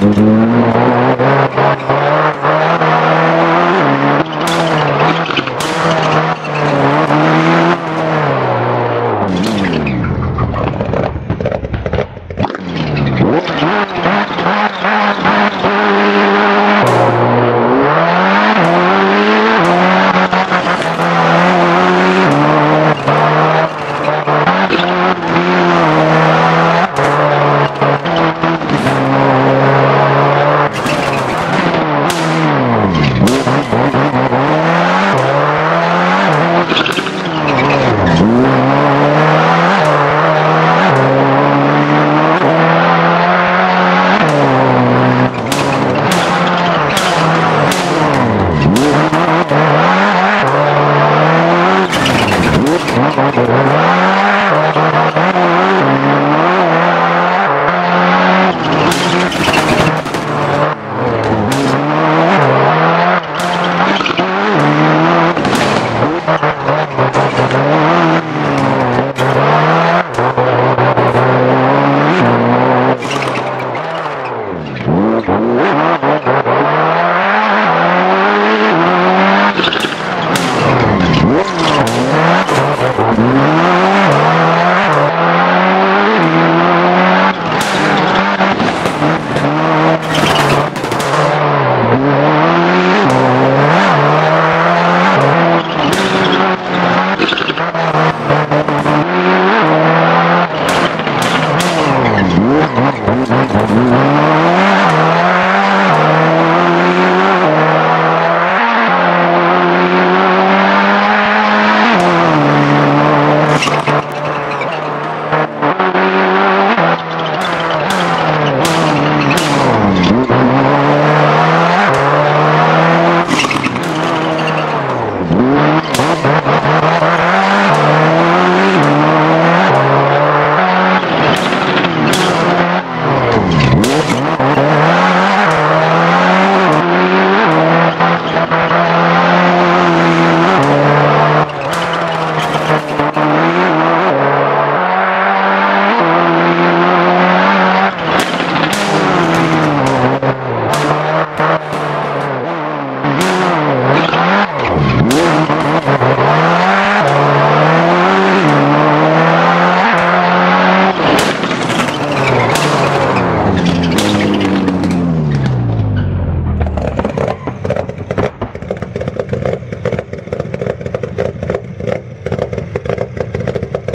Vamos.